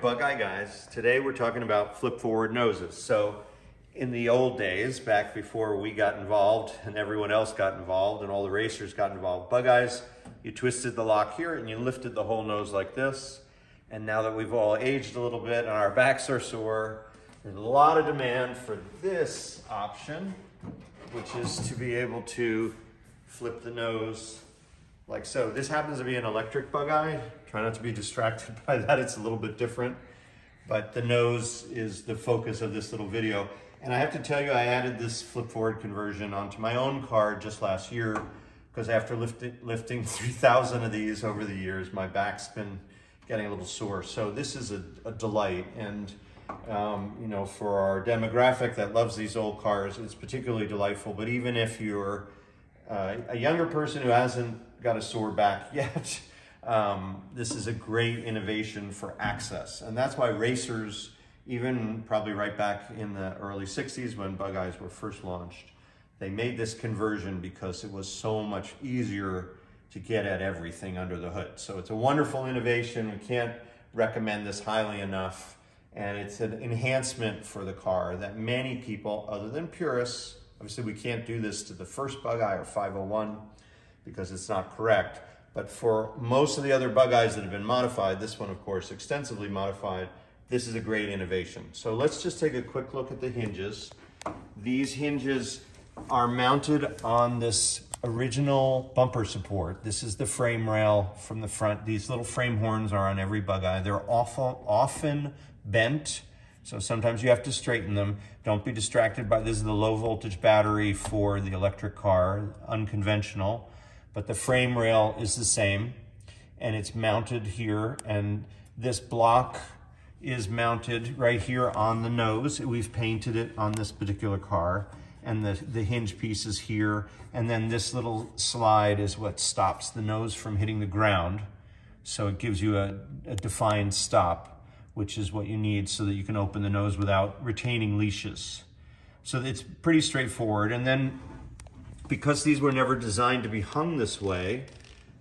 Bug Eye Guys. Today we're talking about flip forward noses. So in the old days, back before we got involved and everyone else got involved and all the racers got involved, Bug Eyes, you twisted the lock here and you lifted the whole nose like this. And now that we've all aged a little bit and our backs are sore, there's a lot of demand for this option, which is to be able to flip the nose like so. This happens to be an electric bug eye. Try not to be distracted by that. It's a little bit different, but the nose is the focus of this little video. And I have to tell you, I added this flip forward conversion onto my own car just last year because after lifting, lifting 3,000 of these over the years, my back's been getting a little sore. So this is a, a delight. And um, you know, for our demographic that loves these old cars, it's particularly delightful. But even if you're uh, a younger person who hasn't got a sore back yet, um, this is a great innovation for access. And that's why racers, even probably right back in the early 60s when Bug Eyes were first launched, they made this conversion because it was so much easier to get at everything under the hood. So it's a wonderful innovation. We can't recommend this highly enough. And it's an enhancement for the car that many people, other than purists, obviously we can't do this to the first Bug Eye or 501, because it's not correct. But for most of the other bug eyes that have been modified, this one, of course, extensively modified, this is a great innovation. So let's just take a quick look at the hinges. These hinges are mounted on this original bumper support. This is the frame rail from the front. These little frame horns are on every bug eye. They're awful, often bent, so sometimes you have to straighten them. Don't be distracted by this is the low voltage battery for the electric car, unconventional but the frame rail is the same and it's mounted here and this block is mounted right here on the nose. We've painted it on this particular car and the, the hinge piece is here. And then this little slide is what stops the nose from hitting the ground. So it gives you a, a defined stop, which is what you need so that you can open the nose without retaining leashes. So it's pretty straightforward. And then because these were never designed to be hung this way,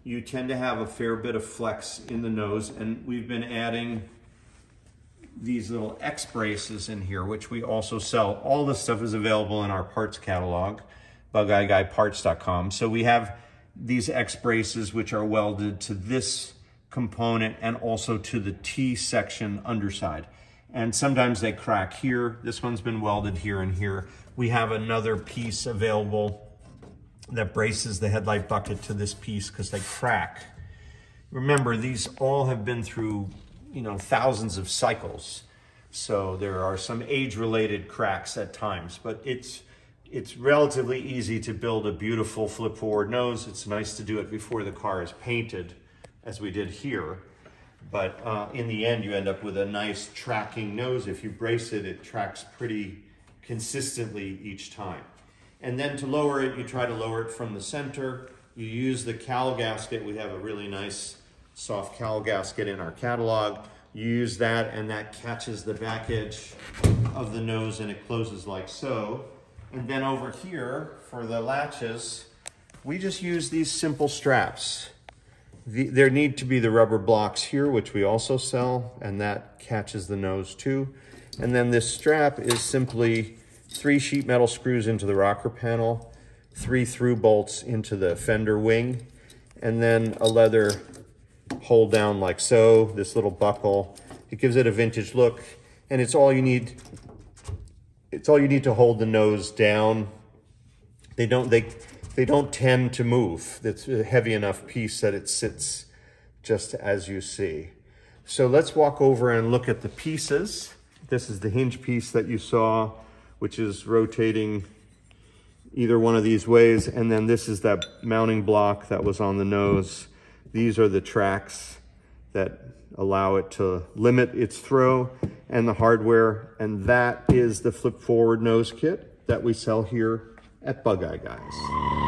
you tend to have a fair bit of flex in the nose and we've been adding these little X braces in here, which we also sell. All this stuff is available in our parts catalog, bugeyeguyparts.com. So we have these X braces, which are welded to this component and also to the T section underside. And sometimes they crack here. This one's been welded here and here. We have another piece available that braces the headlight bucket to this piece because they crack. Remember, these all have been through, you know, thousands of cycles. So there are some age-related cracks at times, but it's it's relatively easy to build a beautiful flip forward nose. It's nice to do it before the car is painted, as we did here. But uh, in the end, you end up with a nice tracking nose. If you brace it, it tracks pretty consistently each time. And then to lower it, you try to lower it from the center. You use the cowl gasket. We have a really nice soft cowl gasket in our catalog. You use that and that catches the back edge of the nose and it closes like so. And then over here for the latches, we just use these simple straps. The, there need to be the rubber blocks here, which we also sell, and that catches the nose too. And then this strap is simply three sheet metal screws into the rocker panel, three through bolts into the fender wing, and then a leather hold down like so, this little buckle. It gives it a vintage look, and it's all you need. It's all you need to hold the nose down. They don't, they, they don't tend to move. It's a heavy enough piece that it sits just as you see. So let's walk over and look at the pieces. This is the hinge piece that you saw which is rotating either one of these ways. And then this is that mounting block that was on the nose. These are the tracks that allow it to limit its throw and the hardware. And that is the flip forward nose kit that we sell here at Bug Eye Guys.